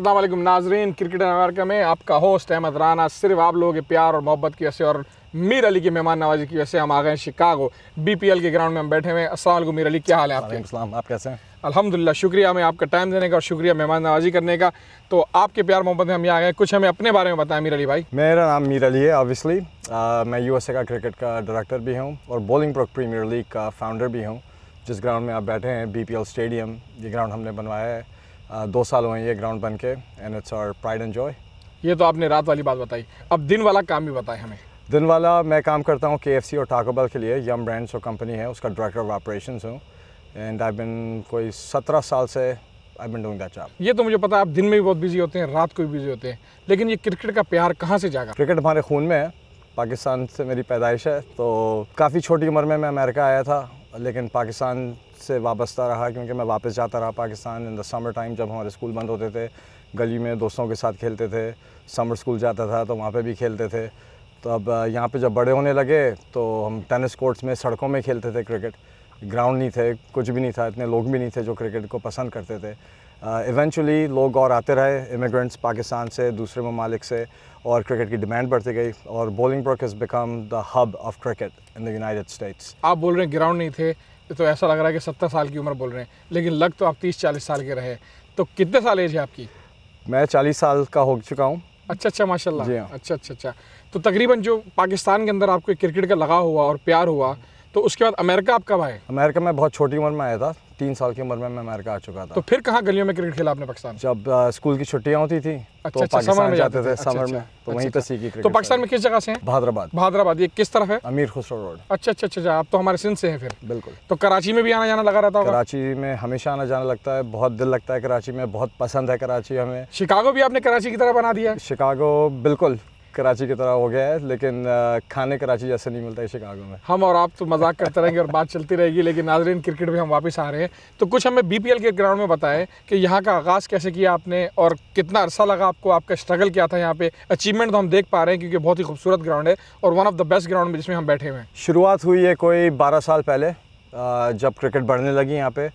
असलम नाजरीन cricket America में आपका होस्ट अहमद राना सिर्फ़ आप लोगों के प्यार और मोहब्बत की वजह से और मीर अली की मेहमान नवाजी की वजह से हम आ गए हैं शिकागो। बीपीएल के ग्राउंड में हम बैठे हुए असल मीर अली क्या हाल है आपके? आप कैसे हैं? अल्हम्दुलिल्लाह शुक्रिया हमें आपका टाइम देने का और शुक्रिया मेहमान नवाजी करने का। तो आपके प्यार मोहब्बत में हम यहाँ आ गए कुछ हमें अपने बारे में बताएँ मीर अली भाई। मेरा नाम मीर अली है ऑब्वियसली मैं यूएसए का क्रिकेट का डायरेक्टर भी हूँ और बॉलिंग प्रो प्रीमियर लीग का फाउंडर भी हूँ। जिस ग्राउंड में आप बैठे हैं बीपीएल स्टेडियम ये ग्राउंड हमने बनवाया है। दो साल हुए ये ग्राउंड बन के and it's our pride and joy ये तो आपने रात वाली बात बताई। अब दिन वाला काम भी बताएँ हमें। दिन वाला मैं काम करता हूँ के और टाकोबल के लिए। यम ब्रांड्स जो कंपनी है उसका डायरेक्टर ऑफ़ ऑपरेशन हूँ। एंड आई बिन कोई सत्रह साल से I been doing that job ये तो मुझे पता है आप दिन में भी बहुत बिज़ी होते हैं रात को भी बिज़ी होते हैं। लेकिन ये क्रिकेट का प्यार कहाँ से जागा? क्रिकेट हमारे खून में है। पाकिस्तान से मेरी पैदाइश है। तो काफ़ी छोटी उम्र में मैं अमेरिका आया था। लेकिन पाकिस्तान से वाबस्ता रहा क्योंकि मैं वापस जाता रहा Pakistan in the summer time जब हमारे स्कूल बंद होते थे, गली में दोस्तों के साथ खेलते थे समर स्कूल जाता था तो वहाँ पे भी खेलते थे। तो अब यहाँ पे जब बड़े होने लगे तो हम टेनिस कोर्ट्स में सड़कों में खेलते थे क्रिकेट ग्राउंड नहीं थे, कुछ भी नहीं था, इतने लोग भी नहीं थे जो क्रिकेट को पसंद करते थे। इवेंचुअली uh, लोग और आते रहे इमिग्रेंट्स पाकिस्तान से दूसरे ममालिक से और क्रिकेट की डिमांड बढ़ती गई और Bolingbrook is become the hub of cricket in the United States आप बोल रहे हैं ग्राउंड नहीं थे तो ऐसा लग रहा है कि सत्तर साल की उम्र बोल रहे हैं लेकिन लग तो आप तीस चालीस साल के रहे। तो कितने साल एज है आपकी? मैं चालीस साल का हो चुका हूँ। अच्छा अच्छा माशाल्लाह। जी हाँ। अच्छा अच्छा अच्छा। तो तकरीबन जो पाकिस्तान के अंदर आपको क्रिकेट का लगाव हुआ और प्यार हुआ तो उसके बाद अमेरिका आप कब आए? अमेरिका में बहुत छोटी उम्र में आया था तीन साल की उम्र में मैं अमेरिका आ चुका था। तो फिर कहाँ गलियों में क्रिकेट खेला आपने पाकिस्तान? जब आ, स्कूल की छुट्टियाँ होती थी अच्छा, तो अच्छा, पाकिस्तान जाते थे समर अच्छा, में अच्छा, तो वहीं अच्छा, पे सीखी तो पाकिस्तान में किस जगह से हैं? भादराबाद। भादराबाद ये किस तरफ़ है? अमीर खुसरो रोड। अच्छा अच्छा अच्छा अच्छा, आप तो हमारे सिंध से हैं फिर। बिल्कुल। तो कराची में भी आना जाना लगा रहता होगा? कराची में हमेशा आना जाना लगता है बहुत दिल लगता है कराची में बहुत पसंद है कराची हमें। शिकागो भी आपने कराची की तरह बना दिया शिकागो बिल्कुल। कराची की तरह हो गया है लेकिन खाने कराची जैसे नहीं मिलता है शिकागो में। हम और आप तो मज़ाक करते रहेंगे और बात चलती रहेगी लेकिन नाजरीन क्रिकेट में हम वापस आ रहे हैं। तो कुछ हमें बीपीएल के ग्राउंड में बताएँ कि यहाँ का आगाज़ कैसे किया आपने और कितना अरसा लगा आपको आपका स्ट्रगल क्या था यहाँ पे? अचीवमेंट तो हम देख पा रहे हैं क्योंकि बहुत ही खूबसूरत ग्राउंड है और one of the best ground में जिसमें हम बैठे हुए हैं। शुरुआत हुई है कोई बारह साल पहले जब क्रिकेट बढ़ने लगी यहाँ पे।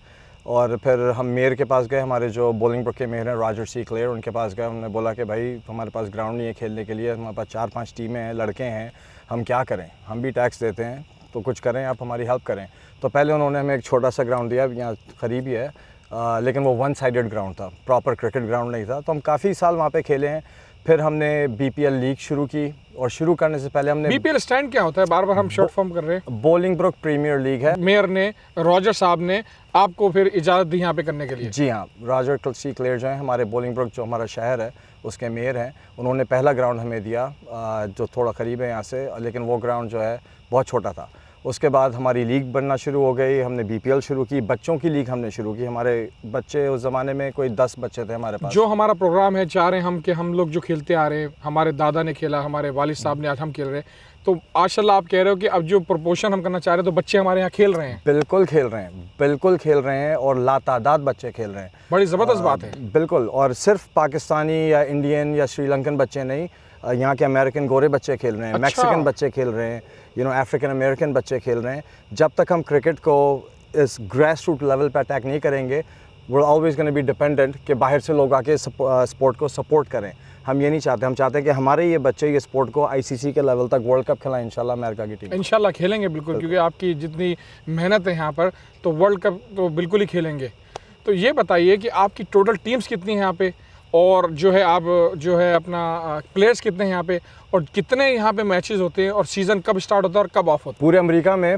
और फिर हम मेयर के पास गए हमारे जो बॉलिंग ब्रुक के मेयर हैं राजर सी क्लेयर उनके पास गए उन्होंने बोला कि भाई हमारे पास ग्राउंड नहीं है खेलने के लिए हमारे पास चार पाँच टीमें हैं लड़के हैं हम क्या करें? हम भी टैक्स देते हैं तो कुछ करें आप हमारी हेल्प करें। तो पहले उन्होंने हमें एक छोटा सा ग्राउंड दिया यहाँ करीब ही है आ, लेकिन वो वन साइडेड ग्राउंड था प्रॉपर क्रिकेट ग्राउंड नहीं था तो हम काफ़ी साल वहाँ पे खेले हैं। फिर हमने बीपीएल लीग शुरू की और शुरू करने से पहले हमने बीपीएल स्टैंड क्या होता है? बार बार हम शॉर्ट फॉर्म कर रहे हैं। बोलिंग ब्रुक प्रीमियर लीग है। मेयर ने रॉजर साहब ने आपको फिर इजाज़त दी यहाँ पे करने के लिए। जी हाँ रॉजर सी क्लेयर जो है हमारे बोलिंग ब्रुक जो हमारा शहर है उसके मेयर हैं। उन्होंने पहला ग्राउंड हमें दिया जो थोड़ा करीब है यहाँ से लेकिन वो ग्राउंड जो है बहुत छोटा था। उसके बाद हमारी लीग बनना शुरू हो गई हमने बीपीएल शुरू की बच्चों की लीग हमने शुरू की। हमारे बच्चे उस ज़माने में कोई दस बच्चे थे हमारे पास। जो हमारा प्रोग्राम है चाह रहे हम कि हम लोग जो खेलते आ रहे हैं हमारे दादा ने खेला हमारे वालिद साहब ने आज हम खेल रहे हैं। तो माशाल्लाह आप कह रहे हो कि अब जो प्रपोशन हम करना चाह रहे हैं तो बच्चे हमारे यहाँ खेल रहे हैं। बिल्कुल खेल रहे हैं बिल्कुल खेल रहे हैं और लातादाद बच्चे खेल रहे हैं। बड़ी ज़बरदस्त बात है। बिल्कुल और सिर्फ़ पाकिस्तानी या इंडियन या श्रीलंकन बच्चे नहीं यहाँ के अमेरिकन गोरे बच्चे खेल रहे हैं अच्छा। मैक्सिकन बच्चे खेल रहे हैं। यू नो अफ्रीकन अमेरिकन बच्चे खेल रहे हैं। जब तक हम क्रिकेट को इस ग्रास रूट लेवल पर अटैक नहीं करेंगे वो ऑलवेज गोना बी डिपेंडेंट कि बाहर से लोग आके स्पोर्ट को सपोर्ट करें। हम ये नहीं चाहते। हम चाहते हैं कि हमारे ये बच्चे ये स्पोर्ट को आईसीसी के लेवल तक वर्ल्ड कप खिलाएँ, इंशाल्लाह अमेरिका की टीम इंशाल्लाह खेलेंगे बिल्कुल, क्योंकि आपकी जितनी मेहनत है यहाँ पर तो वर्ल्ड कप तो बिल्कुल ही खेलेंगे। तो ये बताइए कि आपकी टोटल टीम्स कितनी हैं यहाँ पे? और जो है आप जो है अपना प्लेयर्स कितने हैं यहाँ पे और कितने यहाँ पे मैचेस होते हैं और सीज़न कब स्टार्ट होता है और कब ऑफ़ होता है? पूरे अमेरिका में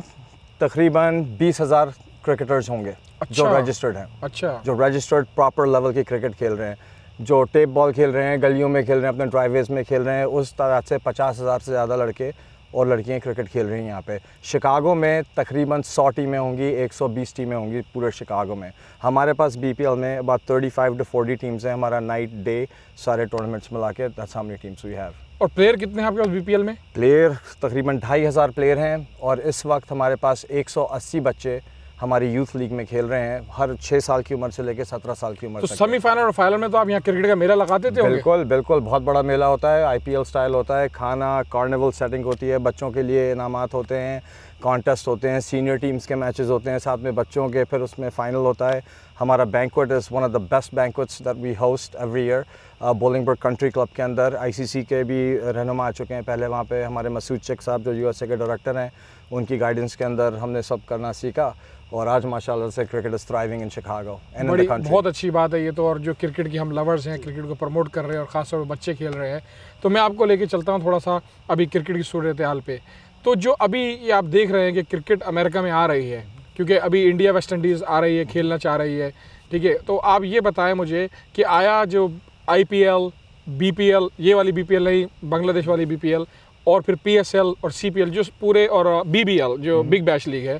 तकरीबन बीस हज़ार क्रिकेटर्स होंगे अच्छा, जो। रजिस्टर्ड हैं। अच्छा। जो रजिस्टर्ड प्रॉपर लेवल की क्रिकेट खेल रहे हैं जो टेप बॉल खेल रहे हैं गलियों में खेल रहे हैं अपने ड्राइवेज में खेल रहे हैं उस तरह से पचास हज़ार से ज़्यादा लड़के और लड़कियाँ क्रिकेट खेल रही हैं यहाँ पे। शिकागो में तकरीबन 100 टीमें होंगी 120 टीमें होंगी पूरे शिकागो में। हमारे पास बीपीएल में अबाउट 35 टू 40 टीम्स हैं हमारा नाइट डे सारे टूर्नामेंट्स मिला के। That's how many teams we have और प्लेयर कितने हैं आपके पास बीपीएल में? प्लेयर तकरीबन ढाई हज़ार प्लेयर हैं और इस वक्त हमारे पास 180 बच्चे हमारी यूथ लीग में खेल रहे हैं हर छः साल की उम्र से लेकर सत्रह साल की उम्र तो सेमीफाइनल और फाइनल में तो आप यहाँ क्रिकेट का मेला लगाते थे बिल्कुल बिल्कुल बहुत बड़ा मेला होता है आईपीएल स्टाइल होता है खाना कार्निवल सेटिंग होती है बच्चों के लिए इनामत होते हैं कॉन्टेस्ट होते हैं सीनियर टीम्स के मैचेस होते हैं साथ में बच्चों के फिर उसमें फ़ाइनल होता है। हमारा banquet is one of the best banquets that we host every year Bolingbrook country club के अंदर। आईसीसी के भी रहनुमा आ चुके हैं पहले वहाँ पे हमारे मसूद शेख साहब जो यूएसए के डायरेक्टर हैं उनकी गाइडेंस के अंदर हमने सब करना सीखा और आज माशाल्लाह से cricket is thriving in Chicago and बड़ी बहुत अच्छी बात है ये तो और जो क्रिकेट की हम लवर्स हैं क्रिकेट को प्रमोट कर रहे हैं और ख़ासतौर पर बच्चे खेल रहे हैं। तो मैं आपको लेके चलता हूँ थोड़ा सा अभी क्रिकेट की सूरत हाल पे। तो जो अभी ये आप देख रहे हैं कि क्रिकेट अमेरिका में आ रही है क्योंकि अभी इंडिया वेस्ट इंडीज़ आ रही है खेलना चाह रही है ठीक है? तो आप ये बताएँ मुझे कि आया जो I P L B P L ये वाली बी पी एल नहीं बांग्लादेश वाली बी पी एल और फिर पी एस एल और सी पी एल जो पूरे और बी बी एल जो बिग बैश लीग है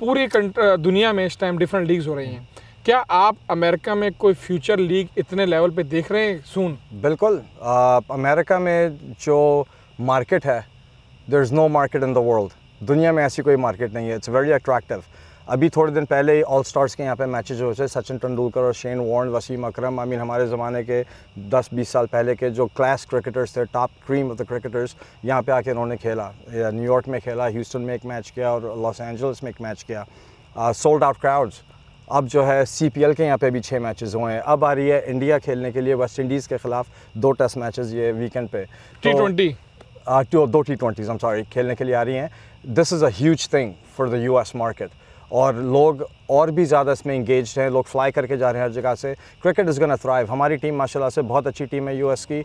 पूरी दुनिया में इस टाइम डिफरेंट लीग्स हो रही हैं। क्या आप अमेरिका में कोई फ्यूचर लीग इतने लेवल पे देख रहे हैं सून बिल्कुल आ, अमेरिका में जो मार्केट है there is no market in the world दुनिया में ऐसी कोई मार्केट नहीं है. इट्स वेरी अट्रैक्टिव अभी थोड़े दिन पहले ही ऑल स्टार्स के यहाँ पे मैचेज हो रहे सचिन तेंदुलकर और Shane Warne Wasim Akram. I mean हमारे ज़माने के 10-20 साल पहले के जो क्लास क्रिकेटर्स थे top cream of the cricketers यहाँ पे आके उन्होंने खेला. न्यूयॉर्क में खेला ह्यूस्टन में एक मैच किया और लॉस एंजल्स में एक मैच किया. सोल्ड आउट क्राउड्स अब जो है सी पी एल के यहाँ पे भी छः मैचेस हुए हैं. अब आ रही है इंडिया खेलने के लिए वेस्ट इंडीज़ के ख़िलाफ़ दो टेस्ट मैचेस ये वीकेंड पे. टी ट्वेंटी uh, two, दो टी ट्वेंटीज़ हम सॉरी खेलने के लिए आ रही हैं। This is a huge thing for the U S market और लोग और भी ज़्यादा इसमें इंगेज हैं लोग फ्लाई करके जा रहे हैं हर जगह से। क्रिकेट इज़ गोना थ्राइव हमारी टीम माशाल्लाह से बहुत अच्छी टीम है यूएस की।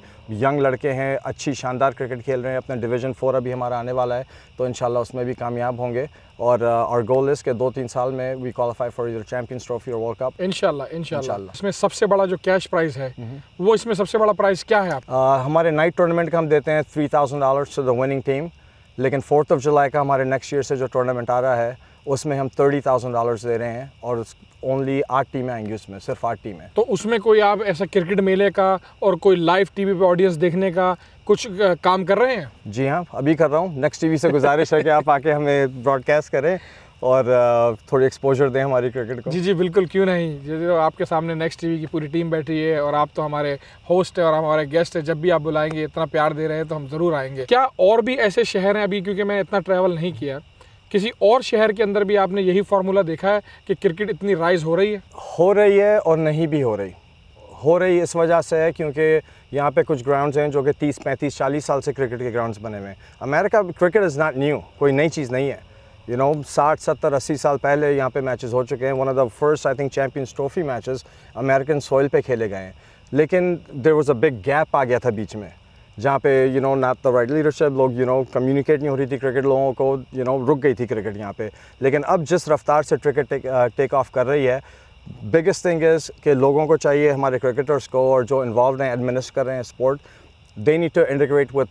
यंग लड़के हैं अच्छी शानदार क्रिकेट खेल रहे हैं अपना डिवीज़न फोर अभी हमारा आने वाला है तो इंशाल्लाह उसमें भी कामयाब होंगे। और और गोल इज़ के दो तीन साल में we qualify for your champions trophy और वर्ल्ड कप इनशाला इनशाला। इसमें सबसे बड़ा जो कैश प्राइज है वो इसमें सबसे बड़ा प्राइज क्या है आप? आ, हमारे नाइट टूर्नामेंट का हम देते हैं three thousand dollars to the winning team लेकिन फोर्थ ऑफ़ जुलाई का हमारे नेक्स्ट ईयर से जो टूर्नामेंट आ रहा है उसमें हम थर्टी थाउज़ेंड डॉलर्स दे रहे हैं और ओनली आठ टीमें आएँगी उसमें सिर्फ़ आठ टीमें। तो उसमें कोई आप ऐसा क्रिकेट मेले का और कोई लाइव टीवी पे ऑडियंस देखने का कुछ काम कर रहे हैं? जी हाँ अभी कर रहा हूँ। नेक्स्ट टीवी से गुजारिश है कि आप आके हमें ब्रॉडकास्ट करें और थोड़ी एक्सपोजर दें हमारी क्रिकेट को। जी जी बिल्कुल क्यों नहीं? जो जो आपके सामने नेक्स्ट टीवी की पूरी टीम बैठी है और आप तो हमारे होस्ट है और हमारे गेस्ट है जब भी आप बुलाएँगे इतना प्यार दे रहे हैं तो हम ज़रूर आएँगे। क्या और भी ऐसे शहर हैं अभी? क्योंकि मैं इतना ट्रैवल नहीं किया। किसी और शहर के अंदर भी आपने यही फार्मूला देखा है कि क्रिकेट इतनी राइज हो रही है? हो रही है और नहीं भी हो रही। हो रही इस वजह से है क्योंकि यहाँ पे कुछ ग्राउंड्स हैं जो कि 30 35 40 साल से क्रिकेट के ग्राउंड्स बने हुए हैं। America cricket is not new कोई नई चीज़ नहीं है। यू नो साठ, सत्तर, अस्सी साल पहले यहाँ पे मैचेस हो चुके हैं। One of the first I think champions trophy matches American soil पे खेले गए हैं। लेकिन there was a big gap आ गया था बीच में। जहाँ पे you know not the right leadership लोग यू नो कम्युनिकेट नहीं हो रही थी क्रिकेट लोगों को यू नो रुक गई थी क्रिकेट यहाँ पे। लेकिन अब जिस रफ्तार से क्रिकेट टेक ऑफ़ कर रही है बिगेस्ट थिंग इज़ कि लोगों को चाहिए हमारे क्रिकेटर्स को और जो इन्वॉल्व हैं एडमिनिस्ट कर रहे हैं sport they need to integrate with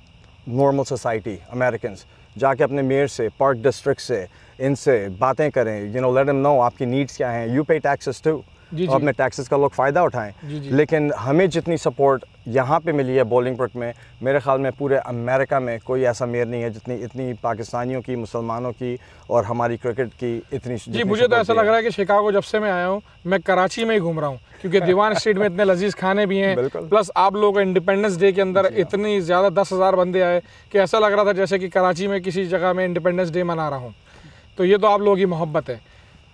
normal society American जाके अपने मेयर से पार्क डिस्ट्रिक्ट से, इनसे बातें करें you know late am no आपकी नीड्स क्या हैं। यू पे टैक्सेस टू जी, तो। अपने टैक्सेस का लोग फ़ायदा उठाएँ। लेकिन हमें जितनी सपोर्ट यहाँ पे मिली है बॉलिंगबर्ग में मेरे ख्याल में पूरे अमेरिका में कोई ऐसा मेयर नहीं है जितनी इतनी पाकिस्तानियों की मुसलमानों की और हमारी क्रिकेट की इतनी जी मुझे तो ऐसा लग रहा है कि शिकागो जब से मैं आया हूँ मैं कराची में ही घूम रहा हूँ क्योंकि दीवान स्ट्रीट में इतने लजीज खाने भी हैं। प्लस आप लोग इंडिपेंडेंस डे के अंदर इतनी ज़्यादा दस हज़ार बंदे आए कि ऐसा लग रहा था जैसे कि कराची में किसी जगह में इंडिपेंडेंस डे मना रहा हूँ। तो ये तो आप लोगों की मोहब्बत है।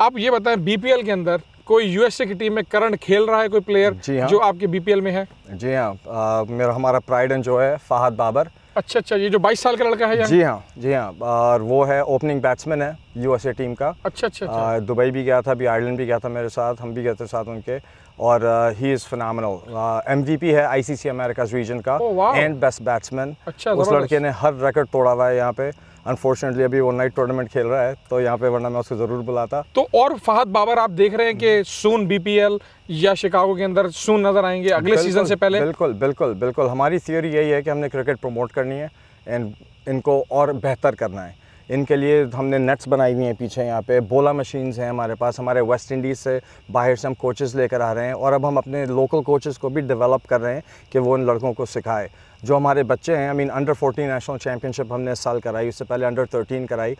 आप ये बताएँ बीपीएल के अंदर कोई यूएसए की टीम में करंट खेल रहा है कोई प्लेयर जी हाँ। जो आपके बीपीएल में है? जी हाँ आ, मेरा हमारा प्राइड एंड जो है फहद बाबर अच्छा अच्छा ये जो 22 साल का लड़का है यहाँ? जी हाँ जी हाँ और वो है ओपनिंग बैट्समैन है यूएसए टीम का। अच्छा अच्छा अच्छा। दुबई भी गया था अभी आयरलैंड भी गया था मेरे साथ हम भी गए थे साथ उनके और ही इज़ फिनल एमवीपी है आईसीसी अमेरिकाज रीजन का एंड बेस्ट बैट्समैन उस लड़के ने हर रिकॉर्ड तोड़ा हुआ है यहाँ पे। अनफॉर्चुनेटली अभी वो नाइट टूर्नामेंट खेल रहा है तो यहाँ पे वरना मैं उसको ज़रूर बुलाता। तो और फहद बाबर आप देख रहे हैं कि सून बीपीएल या शिकागो के अंदर सून नज़र आएँगे अगले सीज़न से पहले। बिल्कुल बिल्कुल बिल्कुल। हमारी थियोरी यही है कि हमने क्रिकेट प्रमोट करनी है एंड इनको और बेहतर करना है। इनके लिए हमने नेट्स बनाई हुई हैं पीछे यहाँ पे। बोला मशीन्स हैं हमारे पास। हमारे वेस्ट इंडीज़ से बाहर से हम कोचेस लेकर आ रहे हैं और अब हम अपने लोकल कोचेस को भी डेवलप कर रहे हैं कि वो इन लड़कों को सिखाए। जो हमारे बच्चे हैं I mean under 14 national championship हमने इस साल कराई, उससे पहले अंडर 13 कराई।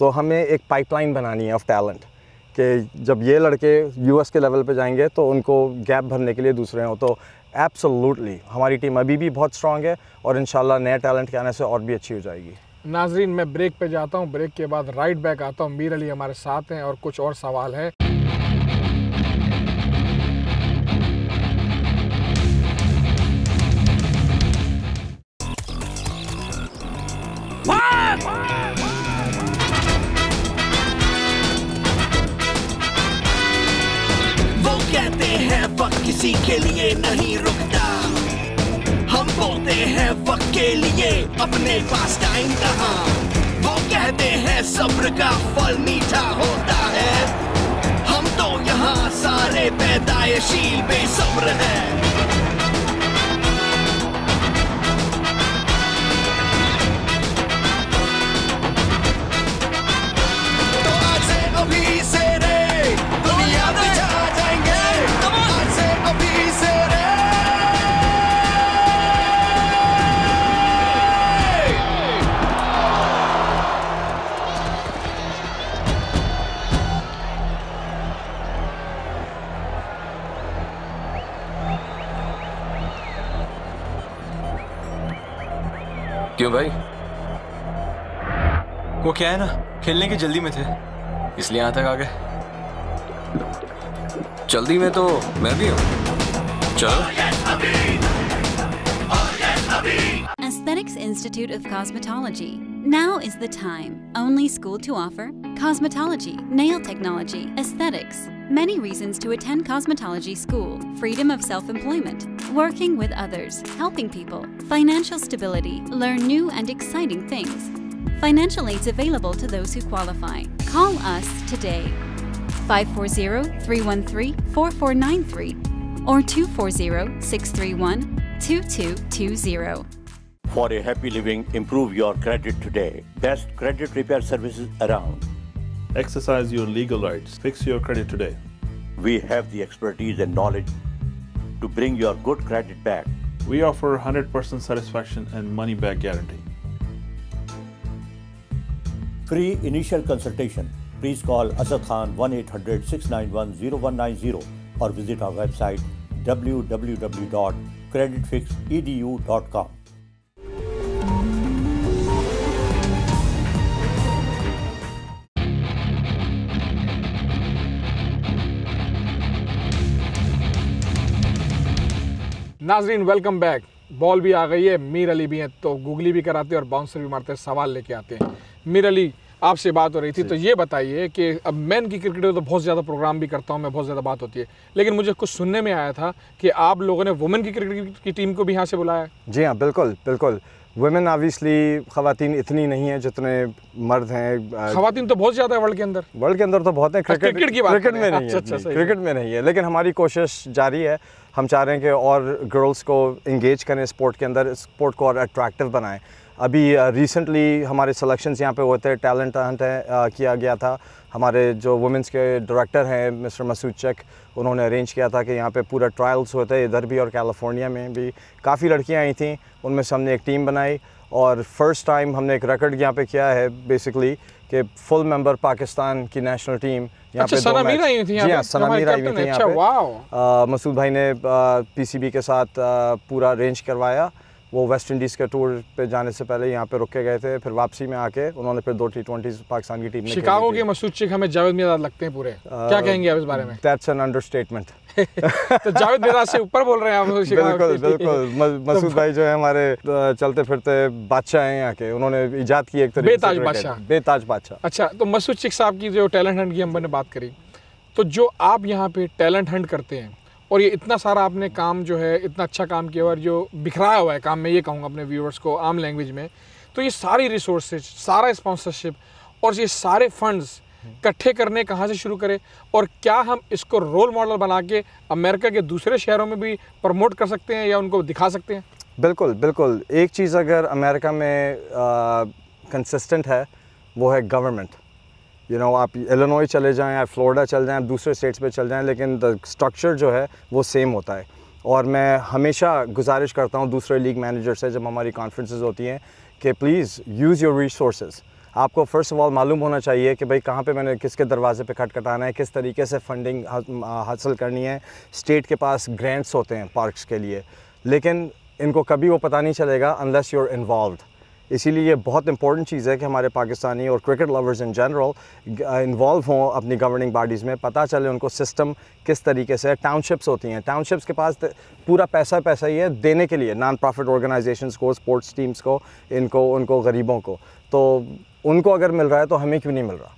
तो हमें एक पाइपलाइन बनानी है ऑफ़ टैलेंट कि जब ये लड़के यूएस के लेवल पे जाएँगे तो उनको गैप भरने के लिए दूसरे हों। तो एब्सोल्युटली हमारी टीम अभी भी बहुत स्ट्रांग है और इन नए टैलेंट के आने से और भी अच्छी हो जाएगी। नाजरीन, मैं ब्रेक पे जाता हूँ। ब्रेक के बाद राइट बैक आता हूँ। मीर अली हमारे साथ हैं और कुछ और सवाल है। किसी के लिए नहीं रुकता। अपने पास टाइम कहा वो कहते हैं सब्र का फल मीठा होता है। हम तो यहाँ सारे पैदायशील बेसब्र हैं। क्यों भाई वो क्या है ना खेलने की जल्दी में थे इसलिए यहाँ तक आ गए जल्दी में तो मैं भी हूँ चलो Aesthetics Institute of Cosmetology. Now is the time. Only school to offer cosmetology, nail technology, aesthetics. Many reasons to attend cosmetology school. Freedom of self-employment, working with others, helping people, financial stability, learn new and exciting things. Financial aids available to those who qualify. Call us today 540-313-4493 or 240-631-2220. For a happy living, improve your credit today. Best credit repair services around. Exercise your legal rights. Fix your credit today. We have the expertise and knowledge to bring your good credit back. We offer 100% satisfaction and money back guarantee. Free initial consultation. Please call Asad Khan 1 800 691 0190 or visit our website www.creditfixedu.com. नाजरीन welcome back ball भी आ गई है मीर अली भी हैं तो googly भी कराते हैं और बाउंसर भी मारते हैं सवाल लेके आते हैं। मीर अली आपसे बात हो रही थी तो ये बताइए कि अब मैन की क्रिकेट में तो बहुत ज़्यादा प्रोग्राम भी करता हूँ मैं बहुत ज़्यादा बात होती है। लेकिन मुझे कुछ सुनने में आया था कि आप लोगों ने वुमेन की क्रिकेट की टीम को भी यहाँ से बुलाया जी हाँ बिल्कुल बिल्कुल। वुमेन ऑब्वियसली खातन इतनी नहीं है जितने मर्द हैं खातन तो बहुत ज़्यादा है वर्ल्ड के अंदर। वर्ल्ड के अंदर तो बहुत है क्रिकेट क्रिकेट की बात क्रिकेट में नहीं अच्छा, है क्रिकेट में नहीं है लेकिन हमारी कोशिश जारी है। हम चाह रहे हैं कि और गर्ल्स को इंगेज करें स्पोर्ट के अंदर स्पोर्ट को और अट्रैक्टिव बनाएँ। अभी रिसेंटली हमारे सिलेक्शंस यहाँ पे हुए थे टैलेंट हंट है किया गया था। हमारे जो वुमेंस के डायरेक्टर हैं मिस्टर मसूद चक उन्होंने अरेंज किया था कि यहाँ पे पूरा ट्रायल्स हुए थे इधर भी और कैलिफ़ोर्निया में भी। काफ़ी लड़कियाँ आई थी उनमें से हमने एक टीम बनाई और फ़र्स्ट टाइम हमने एक रिकॉर्ड यहाँ पे किया है बेसिकली कि फुल मेंबर पाकिस्तान की नेशनल टीम यहाँ अच्छा, पे दो मैच आई थी जी हाँ सना मीर आई हुई थी यहाँ अच्छा, पे। मसूद भाई ने पीसीबी के साथ पूरा अरेंज करवाया। वो वेस्ट इंडीज़ के टूर पे जाने से पहले यहाँ पे रुके गए थे फिर वापसी में आके उन्होंने फिर दो टी ट्वेंटी पाकिस्तान की टीम में शिकागो के मसूद शेख हमें जावेद मियाद लगते हैं पूरे। uh, क्या कहेंगे आप इस बारे में? दैट्स एन अंडरस्टेटमेंट तो जावेद मियाद से ऊपर बोल रहे हैं आप बिल्कुल बिल्कुल। मसूद भाई जो है हमारे चलते फिरते बादशाह हैं यहाँ के उन्होंने ईजाद की एक तरीके बेताज बादशाह। बेताज बादशाह। अच्छा तो मसूद शेख साहब की जो टैलेंट हंड की हमने बात करी। तो जो आप यहाँ पे टैलेंट हंट करते हैं और ये इतना सारा आपने काम जो है, इतना अच्छा काम किया और जो बिखराया हुआ है काम, मैं ये कहूँगा अपने व्यूअर्स को आम लैंग्वेज में तो ये सारी रिसोर्सेज सारा स्पॉन्सरशिप और ये सारे फंड्स इकट्ठे करने कहाँ से शुरू करें और क्या हम इसको रोल मॉडल बना के अमेरिका के दूसरे शहरों में भी प्रमोट कर सकते हैं या उनको दिखा सकते हैं? बिल्कुल बिल्कुल। एक चीज़ अगर अमेरिका में कंसिस्टेंट है, वो है गवर्नमेंट यू नो आप एलिनॉय चले जाएँ या फ्लोरिडा चले जाएँ, दूसरे स्टेट्स पे चल जाएँ, लेकिन द स्ट्रक्चर जो है, वो सेम होता है। और मैं हमेशा गुजारिश करता हूँ दूसरे लीग मैनेजर से, जब हमारी कॉन्फ्रेंसेज होती हैं, कि प्लीज़ यूज़ योर रिसोर्स आपको फ़र्स्ट ऑफ़ ऑल मालूम होना चाहिए कि भाई कहाँ पे मैंने किसके दरवाजे पे खटखटाना है, किस तरीके से फंडिंग हासिल करनी है। स्टेट के पास ग्रांट्स होते हैं पार्क्स के लिए, लेकिन इनको कभी वो पता नहीं चलेगा अनलेस यूर इन्वॉल्व इसीलिए ये बहुत इंपॉर्टेंट चीज़ है कि हमारे पाकिस्तानी और cricket lovers in general involve हों अपनी गवर्निंग बॉडीज़ में। पता चले उनको सिस्टम किस तरीके से टाउनशिप्स होती हैं। टाउनशिप्स के पास पूरा पैसा पैसा ही है देने के लिए नॉन प्रॉफिट ऑर्गेनाइजेशन को स्पोर्ट्स टीम्स को, इनको, उनको, गरीबों को। तो उनको अगर मिल रहा है तो हमें क्यों नहीं मिल रहा?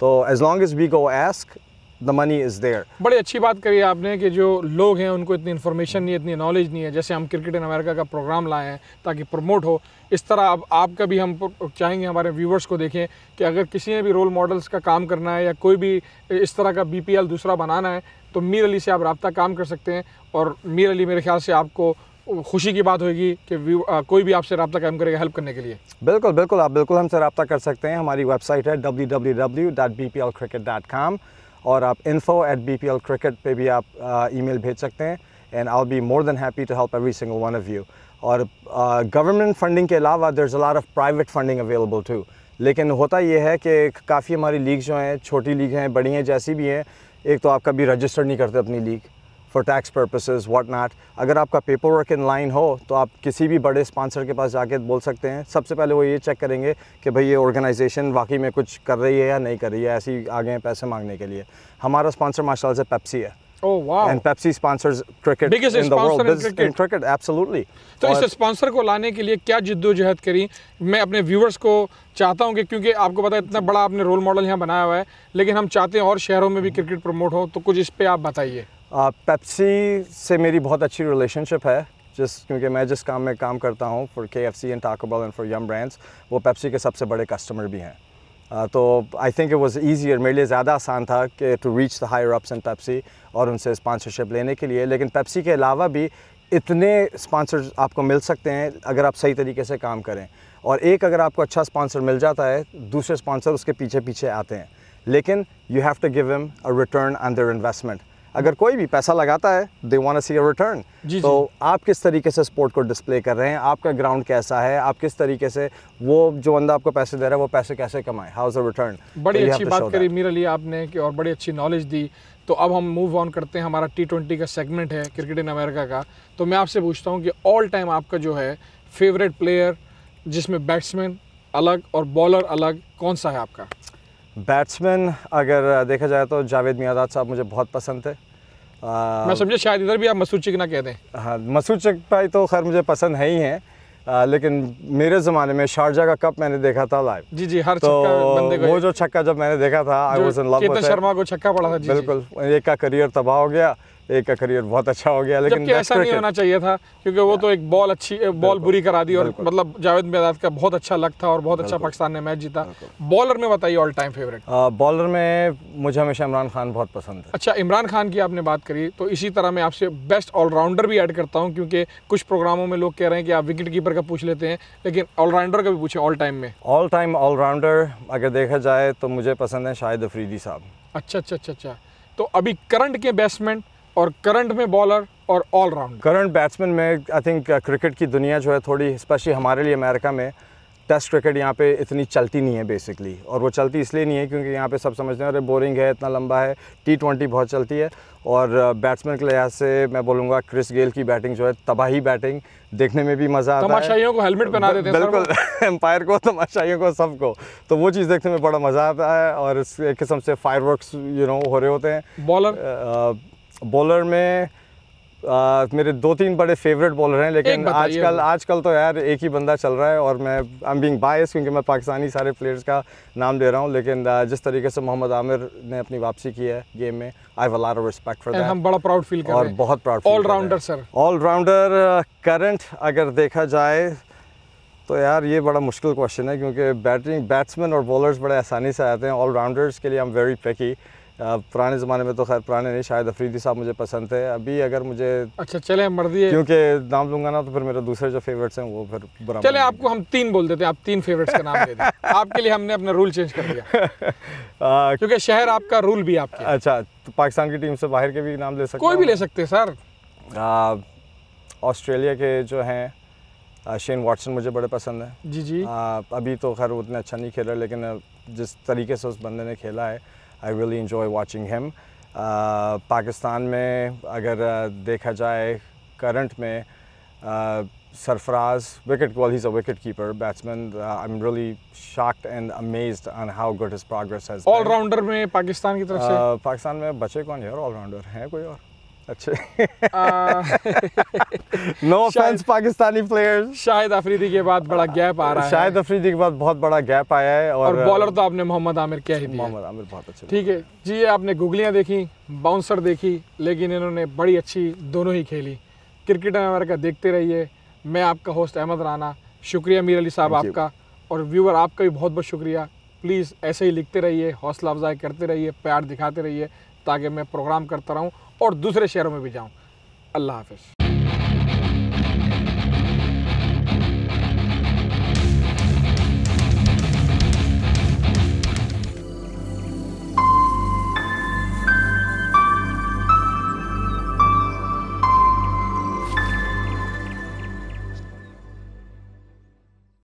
तो as long as we go ask the money is there बड़ी अच्छी बात करी आपने कि जो लोग हैं, उनको इतनी इन्फॉर्मेशन नहीं है इतनी नॉलेज नहीं है। जैसे हम क्रिकेट इन अमेरिका का प्रोग्राम लाए हैं ताकि प्रमोट हो। इस तरह अब आपका भी हम चाहेंगे हमारे व्यूवर्स को देखें कि अगर किसी ने भी रोल मॉडल्स का काम करना है या कोई भी इस तरह का बीपीएल दूसरा बनाना है तो मीर अली से आप रबता काम कर सकते हैं और मीर अली मेरे ख्याल से आपको खुशी की बात होगी कि अ, कोई भी आपसे रबता कायम करेगा हेल्प करने के लिए। बिल्कुल बिल्कुल आप बिल्कुल हमसे रब्ता कर सकते हैं। हमारी वेबसाइट है www.bplcricket.com और आप info at B P L cricket पर भी आप ईमेल भेज सकते हैं and I be more than happy to help every single one of you और गवर्नमेंट फंडिंग के अलावा there lot of private funding available too लेकिन होता ये है कि काफ़ी हमारी लीग जो हैं, छोटी लीग हैं, बड़ी हैं, जैसी भी हैं, एक तो आप कभी रजिस्टर नहीं करते अपनी league for tax purposes what not अगर आपका पेपर वर्क इन लाइन हो तो आप किसी भी बड़े स्पॉन्सर के पास जाके बोल सकते हैं। सबसे पहले वो ये चेक करेंगे कि भाई ये ऑर्गेनाइजेशन वाकई में कुछ कर रही है या नहीं कर रही है, ऐसे ही आगे हैं पैसे मांगने के लिए। हमारा स्पॉन्सर माशाल्लाह से पेप्सी है। ओह वाह and Pepsi sponsors cricket Biggest in the sponsor in cricket. In cricket absolutely तो इस स्पॉन्सर को लाने के लिए क्या जिद्दोजहद करी? मैं अपने व्यूवर्स को चाहता हूँ कि क्योंकि आपको पता है इतना बड़ा आपने रोल मॉडल यहाँ बनाया हुआ है लेकिन हम चाहते हैं और शहरों में भी क्रिकेट प्रमोट हो तो कुछ इस पे आप बताइए। पेप्सी से मेरी बहुत अच्छी रिलेशनशिप है जिस क्योंकि मैं जिस काम में काम करता हूँ for K F C and Taco Bell and for Yum brands वो पेप्सी के सबसे बड़े कस्टमर भी हैं। तो I think it was easier मेरे लिए ज़्यादा आसान था कि to reach the higher ups and Pepsi और उनसे स्पॉन्सरशिप लेने के लिए। लेकिन पेप्सी के अलावा भी इतने स्पॉन्सर आपको मिल सकते हैं अगर आप सही तरीके से काम करें। और एक अगर आपको अच्छा स्पॉन्सर मिल जाता है, दूसरे स्पॉन्सर उसके पीछे पीछे आते हैं। लेकिन you have to give him a return on investment अगर कोई भी पैसा लगाता है they want see a return तो आप किस तरीके से स्पोर्ट को डिस्प्ले कर रहे हैं? आपका ग्राउंड कैसा है? आप किस तरीके से वो जो बंदा आपको पैसे दे रहा है वो पैसे कैसे कमाए? हाउ इज़ रिटर्न बड़ी अच्छी बात करी मीर अली आपने कि और बड़ी अच्छी नॉलेज दी। तो अब हम मूव ऑन करते हैं हमारा टी ट्वेंटी का सेगमेंट है क्रिकेट इन अमेरिका का। तो मैं आपसे पूछता हूँ कि ऑल टाइम आपका जो है फेवरेट प्लेयर जिसमें बैट्समैन अलग और बॉलर अलग कौन सा है आपका? बैट्समैन अगर देखा जाए तो जावेद मियादाद साहब मुझे बहुत पसंद थे। आ, मैं समझे शायद इधर भी आप मसूद चिकना कहते हैं हाँ मसूद चिक भाई तो खैर मुझे पसंद है ही हैं लेकिन मेरे ज़माने में शारजा का कप मैंने देखा था लाइव जी जी हर तो छक्का बंदे को वो जो छक्का जब मैंने देखा था I was in love Chetan Sharma को छक्का पड़ा था जी। बिल्कुल एक का करियर तबाह हो गया एक का करियर बहुत अच्छा हो गया लेकिन ऐसा नहीं होना चाहिए था क्योंकि वो तो एक बॉल अच्छी बॉल बुरी करा दी और मतलब जावेद मियादाद का बहुत अच्छा लक था और बहुत अच्छा पाकिस्तान ने मैच जीता। बॉलर में बताइए ऑल टाइम फेवरेट बॉलर में मुझे हमेशा इमरान खान बहुत पसंद है। अच्छा इमरान खान की आपने बात करी तो इसी तरह मैं आपसे बेस्ट ऑलराउंडर भी ऐड करता हूँ क्योंकि कुछ प्रोग्रामों में लोग कह रहे हैं कि आप विकेट कीपर का पूछ लेते हैं लेकिन ऑलराउंडर का भी पूछें ऑल टाइम में। ऑल टाइम ऑलराउंडर अगर देखा जाए तो मुझे पसंद है शाहिद अफरीदी साहब। अच्छा अच्छा अच्छा अच्छा। तो अभी करंट के बैट्समैन और करंट में बॉलर और ऑलराउंडर करंट बैट्समैन में आई थिंक क्रिकेट की दुनिया जो है थोड़ी स्पेशली हमारे लिए अमेरिका में टेस्ट क्रिकेट यहाँ पे इतनी चलती नहीं है बेसिकली और वो चलती इसलिए नहीं है क्योंकि यहाँ पे सब समझते हैं अरे बोरिंग है इतना लंबा है टी ट्वेंटी बहुत चलती है। और बैट्समैन के लिहाज से मैं बोलूँगा क्रिस गेल की बैटिंग जो है तबाही बैटिंग देखने में भी मज़ा आता है। को हेलमेट पहना देते हैं बिल्कुल एम्पायर को तमाशाइयों को सबको। तो वो चीज़ देखने में बड़ा मज़ा आता है और इस एक किस्म से फायर यू नो हो रहे होते हैं। बॉलर बॉलर में आ, मेरे दो तीन बड़े फेवरेट बॉलर हैं लेकिन आजकल। आजकल तो यार एक ही बंदा चल रहा है और मैं आई एम बीइंग बायस क्योंकि मैं पाकिस्तानी सारे प्लेयर्स का नाम ले रहा हूँ लेकिन जिस तरीके से मोहम्मद आमिर ने अपनी वापसी की है गेम में a lot of respect for And हम बड़ा प्राउड फील कर और बहुत proud allrounder sir allrounder current अगर देखा जाए तो यार ये बड़ा मुश्किल क्वेश्चन है क्योंकि बैटिंग बैट्समैन और बॉलर्स बड़े आसानी से आते हैं। ऑलराउंडर्स के लिए आई एम वेरी ट्रिकी पुराने ज़माने में तो खैर पुराने नहीं शायद अफरीदी साहब मुझे पसंद थे। अभी अगर मुझे अच्छा चले मर्दी है। क्योंकि नाम लूँगा ना तो फिर मेरे दूसरे जो फेवरेट्स हैं वो फिर बुरा चले आपको हम तीन बोल देते हैं आप तीन फेवरेट्स का नाम दे दें। आपके लिए हमने अपना रूल चेंज कर दिया। क्योंकि शहर आपका रूल भी आपके अच्छा तो पाकिस्तान की टीम से बाहर के भी नाम ले सकते कोई भी ले सकते हैं सर ऑस्ट्रेलिया के जो हैं शेन वाटसन मुझे बड़े पसंद हैं। जी जी। आ, अभी तो खैर उतना अच्छा नहीं खेला लेकिन जिस तरीके से उस बंदे ने खेला है I really enjoy watching him Pakistan में अगर आ, देखा जाए करंट में आ, Sarfaraz wicket well he's a wicket keeper batsman uh, I'm really shocked and amazed on how good his progress has been. All rounder में पाकिस्तान की तरफ से आ, पाकिस्तान में बचे कौन यार ऑलराउंडर हैं कोई और अच्छे no offence Pakistani players Shahid Afridi के बाद बड़ा गैप आ रहा है शाहिद अफरीदी के बाद बहुत बड़ा गैप आया है और, और बॉलर तो आपने मोहम्मद आमिर कह ही मोहम्मद आमिर बहुत अच्छे ठीक है जी ये आपने गुगलियाँ देखी बाउंसर देखी लेकिन इन्होंने बड़ी अच्छी दोनों ही खेली। क्रिकेट अमेरिका देखते रहिए। मैं आपका होस्ट अहमद राना शुक्रिया मीर अली साहब आपका। और व्यूअर आपका भी बहुत बहुत शुक्रिया। प्लीज़ ऐसे ही लिखते रहिए हौसला अफजाई करते रहिए प्यार दिखाते रहिए ताकि मैं प्रोग्राम करता रहूँ। और दूसरे शहरों में भी जाऊँ। अल्लाह हाफिज़।